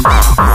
Thank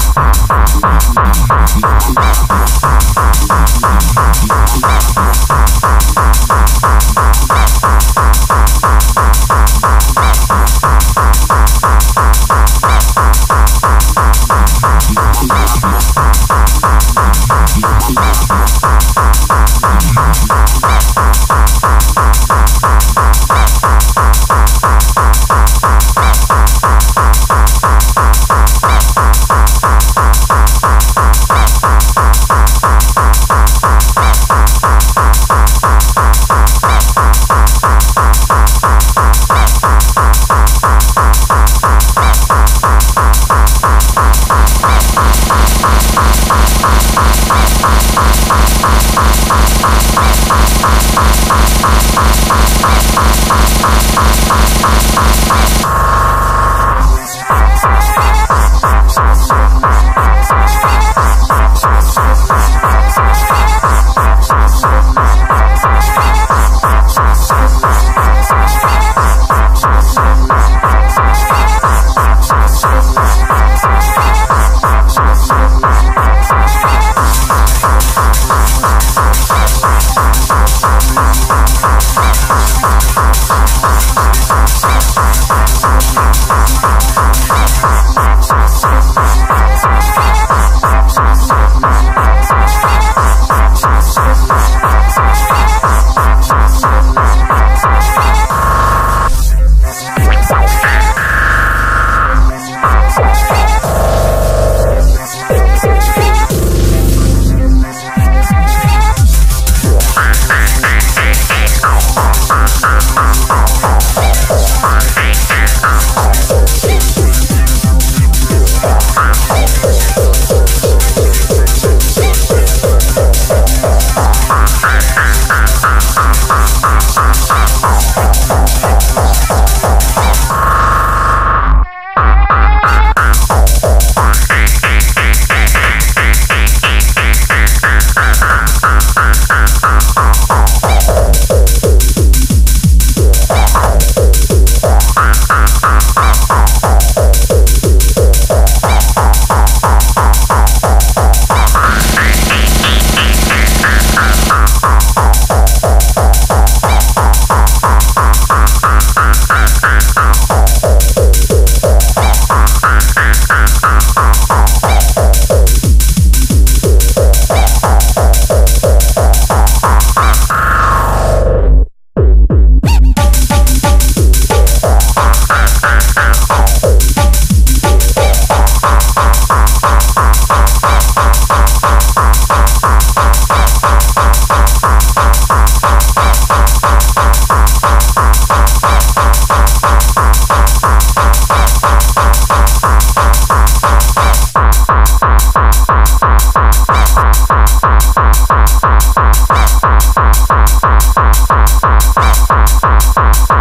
Sir. Bye.